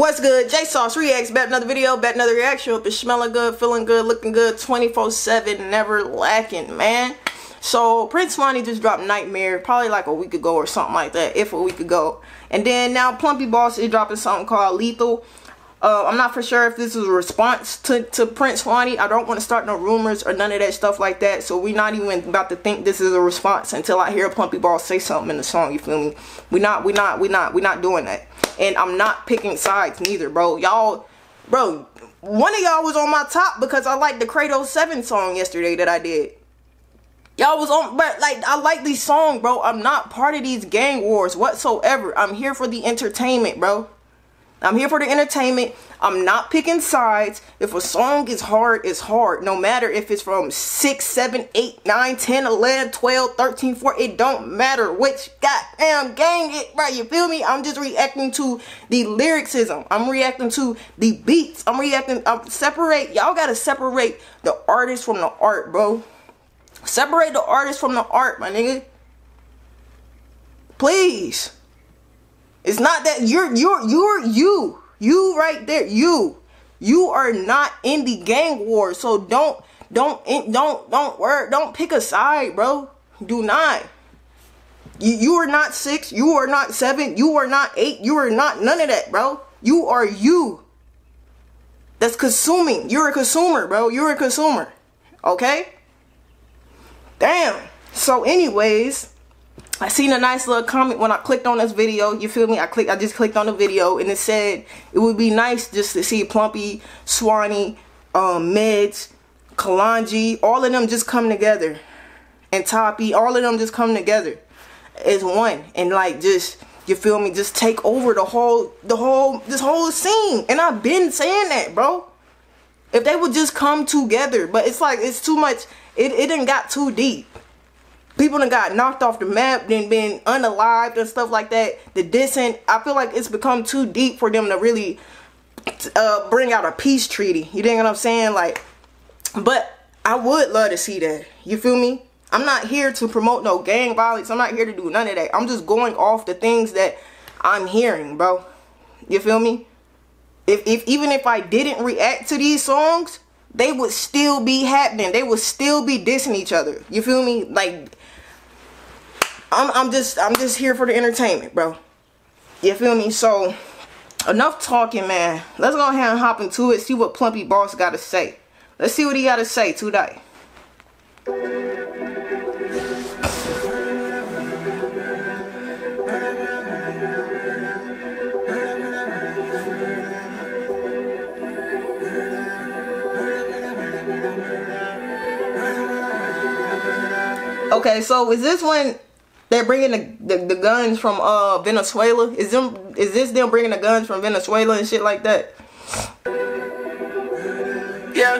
What's good? J Sauce Reacts. Bet another video, bet another reaction. Hope it's smelling good, feeling good, looking good, 24 7, never lacking, man. So, Prince Swanee just dropped Nightmare probably like a week ago or something like that, if a week ago. And then now Plumpy Boss is dropping something called Lethal. Uh, I'm not for sure if this is a response to, to Prince Swanee. I don't want to start no rumors or none of that stuff like that. So we're not even about to think this is a response until I hear Plumpy Boss say something in the song. You feel me? We're not, we're not, we're not, we're not doing that. And I'm not picking sides neither, bro. Y'all, bro, one of y'all was on my top because I liked the Kratos 7 song yesterday that I did. Y'all was on, but like, I like these songs, bro. I'm not part of these gang wars whatsoever. I'm here for the entertainment, bro. I'm here for the entertainment. I'm not picking sides. If a song is hard, it's hard. No matter if it's from 6, 7, 8, 9, 10, 11, 12, 13, 14. It don't matter which goddamn gang it, right? You feel me? I'm just reacting to the lyricism. I'm reacting to the beats. I'm reacting. I'm separate. Y'all gotta separate the artist from the art, bro. Separate the artist from the art, my nigga. Please. It's not that you're you're you're you. You right there. You. You are not in the gang war. So don't don't don't don't work don't pick a side, bro. Do not. You, you are not six, you are not seven, you are not eight, you are not none of that, bro. You are you. That's consuming. You're a consumer, bro. You're a consumer. Okay? Damn. So anyways, I seen a nice little comment when I clicked on this video. You feel me? I clicked. I just clicked on the video and it said it would be nice just to see Plumpy, Swanee, um, Meds, Kalonji, all of them just come together, and Toppy, all of them just come together as one, and like just you feel me? Just take over the whole, the whole, this whole scene. And I've been saying that, bro. If they would just come together, but it's like it's too much. It it didn't got too deep people that got knocked off the map, then been unalived and stuff like that. The dissent, I feel like it's become too deep for them to really uh, bring out a peace treaty. You know what I'm saying? Like, but I would love to see that. You feel me? I'm not here to promote no gang violence. I'm not here to do none of that. I'm just going off the things that I'm hearing, bro. You feel me? If, if even if I didn't react to these songs, they would still be happening. They would still be dissing each other. You feel me? Like I'm I'm just I'm just here for the entertainment, bro. You feel me? So enough talking, man. Let's go ahead and hop into it. See what Plumpy Boss got to say. Let's see what he got to say today. Okay, so is this when they're bringing the, the, the, guns from uh Venezuela. Is them is this them bringing the guns from Venezuela and shit like that? Yeah,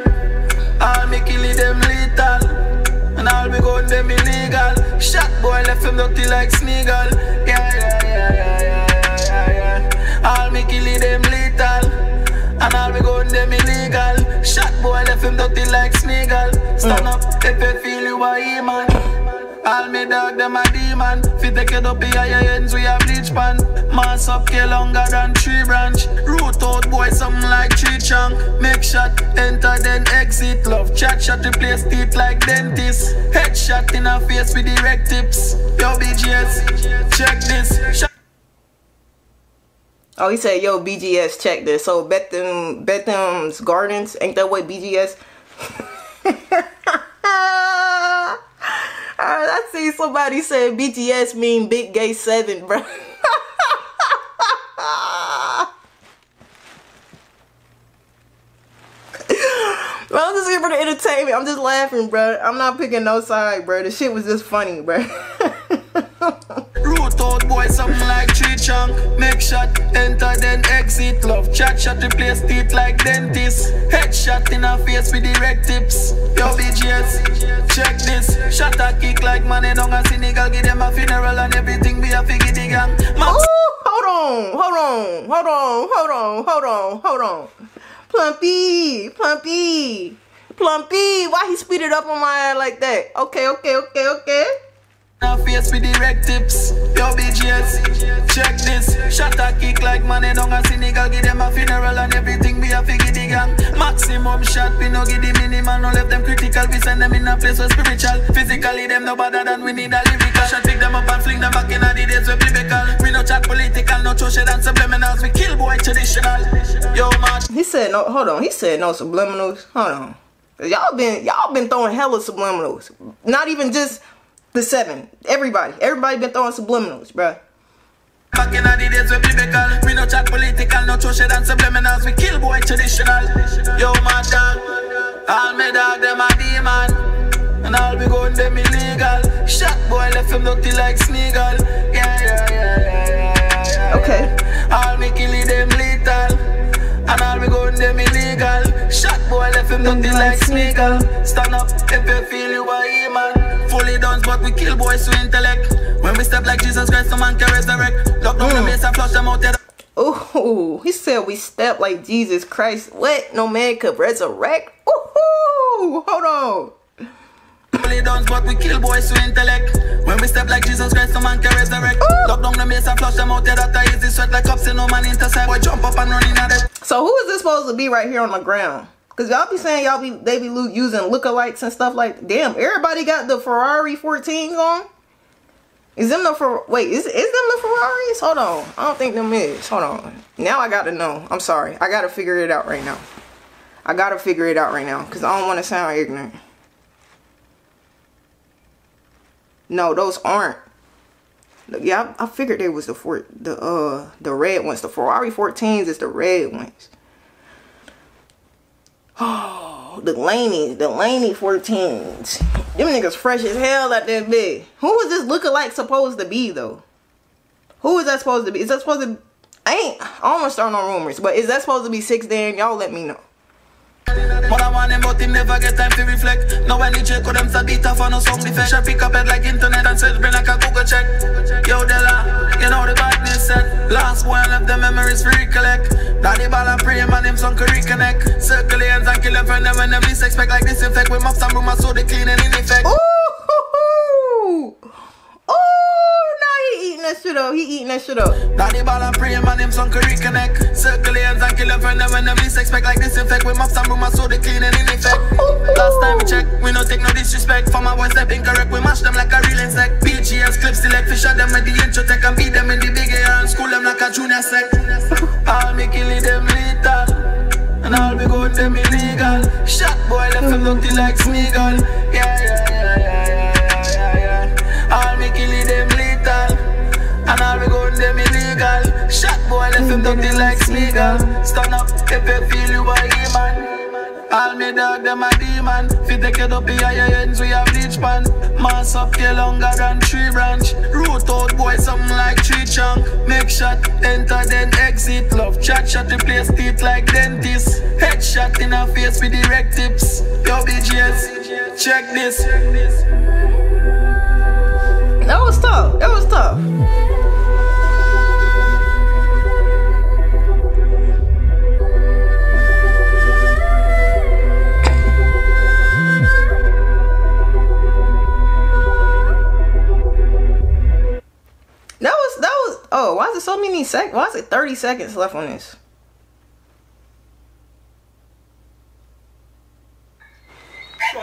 I'll make them lethal, and I'll be going them illegal. Shot boy left him dirty like Smeagol. Yeah, yeah, yeah, yeah, yeah, yeah, yeah. I'll make kill them lethal, and I'll be going them illegal. Shot boy left him dirty like Smeagol. Stand mm. up if you feel you are man. Me dog, them a demon. Fi take it up your ends, we a bleach pan. Mass up here longer than tree branch. Root out boy, something like tree chunk. Make shot, enter then exit. Love chat shot, replace teeth like dentist. Headshot in a face with direct tips. Yo, BGS, check this. Oh, he said, yo, BGS, check this. So, Betham, Betham's Gardens, ain't that what BGS? I see somebody say BTS mean Big Gay 7, bro. Bro, I'm just here for the entertainment. I'm just laughing, bro. I'm not picking no side, bro. The shit was just funny, bro. Boy, something like tree chunk. Make shot, enter then exit. Love chat shot, replace teeth like dentist. Headshot in a face with direct tips. Yo, BGS, check this. Shot a kick like a Senegal. Give them a funeral and everything be a figgy the gang. Ooh, hold on, hold on, hold on, hold on, hold on, hold on. Plumpy, Plumpy, Plumpy. Why he speed it up on my head like that? Okay, okay, okay, okay. Now face with direct tips. Yo, BGS, check this. Shot a kick like money down a Senegal. Give them a funeral and everything. We to get the gang. Maximum shot, we no get the minimal, no left them critical. We send them in a place where spiritual. Physically, them no better than we need a lyrical. Shot pick them up and fling them back in the days where biblical. We no chat political, no shit and subliminals. We kill boy traditional. Yo, man. He said no. Hold on. He said no subliminals. Hold on. Y'all been y'all been throwing hella subliminals. Not even just the seven. Everybody. Everybody been throwing subliminals, bruh. Back in the days we biblical We no chat political, no shit and subliminals. We kill boy traditional. Yo my dog All me dog, them a demon. And all we going them illegal. Shot boy left him dirty like Smeagol Yeah, yeah, yeah, yeah, yeah, yeah Okay. All me kill them lethal. And all we going them illegal. Shot boy left him dirty like Smeagol Stand up if you feel you a man Fully done, but we kill boys with intellect when we step like Jesus Christ, no man can resurrect. Lock down mm. the base and flush them out there. Ooh, he said we step like Jesus Christ. What? No man could resurrect? Ooh, hold on. But we kill boys with intellect. When we step like Jesus Christ, no man can resurrect. Ooh. Lock down the base and flush them out there. That easy sweat like cops, no man intercept. Boy, jump up and run in at it. So who is this supposed to be right here on the ground? Cause y'all be saying y'all be they be using lookalikes and stuff like. Damn, everybody got the Ferrari 14s on. Is them the for wait, is is them the Ferraris? Hold on. I don't think them is. Hold on. Now I gotta know. I'm sorry. I gotta figure it out right now. I gotta figure it out right now. Cause I don't wanna sound ignorant. No, those aren't. Yeah, I, I figured they was the four the uh the red ones. The Ferrari 14s is the red ones. Oh, the Laney, the Laney 14s. Them niggas fresh as hell at that big. Who is this lookalike supposed to be though? Who is that supposed to be? Is that supposed to? I ain't. I don't want to start no rumors, but is that supposed to be six Dan? Y'all let me know. What I want him, but him never get time to reflect. No he check with them off on no sound effect. She pick up head like internet and search brain like a Google check. Yo, Della, the memories free collect. Daddy ball and pray, man, him son can reconnect. Circle hands and kill them friend them when them least expect like disinfect. With mops and broom, so they clean and in effect. Ooh! Oh, nah, he eating that shit up. He eating that shit up. Daddy ball and pray, man, him son reconnect. Circle hands and kill them friend when them least expect like disinfect. With mops and broom, so they clean and in effect. Last time we check, we no take no disrespect. For my boys step incorrect, we mash them like a real insect. BGS clips select, fish at them with the intro tech and beat them in the big air and school them like a junior sect. All me killing them lethal. And all we go them illegal. Shot boy left him looking like Smeagol. Yeah, yeah, boy left him looking like Smeagol. Stand up if you feel you a man. All me dog, them a demon. Fi take it up here, your ends, we have bleach pan. Mass up here longer than tree branch. Root out boy, something like tree chunk. Make shot, enter then exit. Love chat, shot the place teeth like dentist. Headshot in her face with direct tips. Yo, BGS, check this. So many sec? Why is it 30 seconds left on this? Who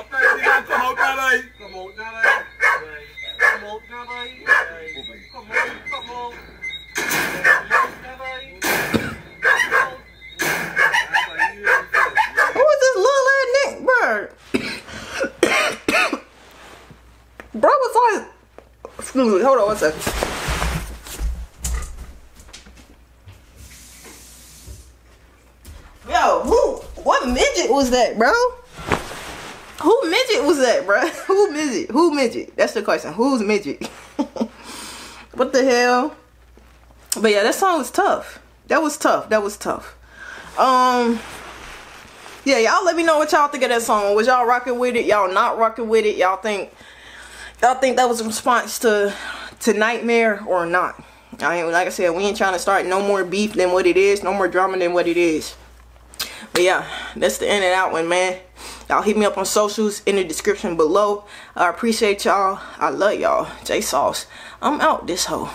is this little ass Nick bird? Bro was like, excuse me, hold on one second. Was that, bro? Who midget was that, bro? Who midget? Who midget? That's the question. Who's midget? what the hell? But yeah, that song was tough. That was tough. That was tough. Um, yeah, y'all let me know what y'all think of that song. Was y'all rocking with it? Y'all not rocking with it? Y'all think y'all think that was a response to to Nightmare or not? I ain't like I said, we ain't trying to start no more beef than what it is, no more drama than what it is. But yeah, that's the in and out one, man. Y'all hit me up on socials in the description below. I appreciate y'all. I love y'all. J Sauce. I'm out this hoe.